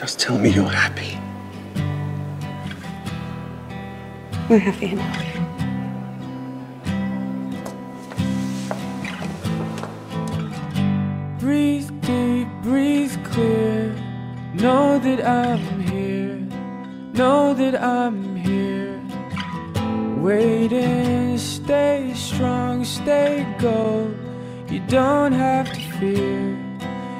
Just tell me you're happy. We're happy enough. Breathe deep, breathe clear. Know that I'm here. Know that I'm here. Waiting, stay strong, stay gold. You don't have to fear.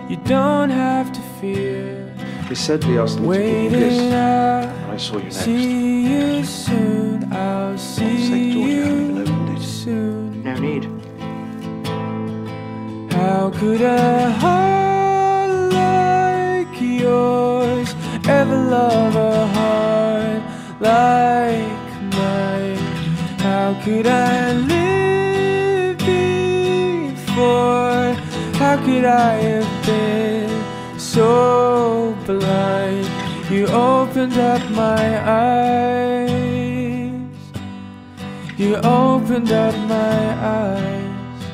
You don't have to fear. They said we asked them to give you Waiting this. out. I saw you next. See you soon. I'll see sake, George, you haven't even opened it. soon. No need. How could a heart like yours ever love a heart like mine? How could I live before? How could I have been so blind? You opened up my eyes. You opened up my eyes.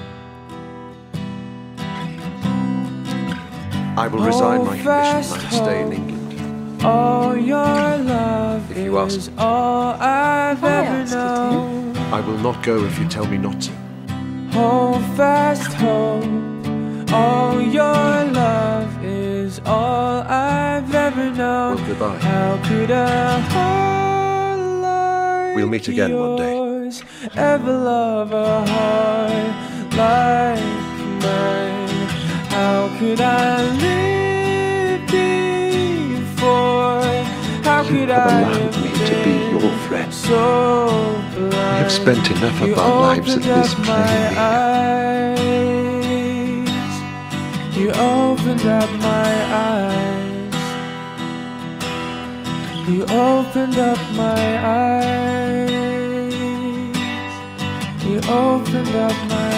I will resign my commission and stay in. England. All your love If you ask is me. all I've I ever asked you to. known. I will not go if you tell me not to. Hold fast hope. All I've ever known. Well, goodbye. How could a heart like We'll meet again one day. ever love a heart like mine? How could I live before? How You could have I allowed me to be your friend. so blind? We have spent enough of You our lives at this eyes. You opened up my eyes. You opened up my eyes. You opened up my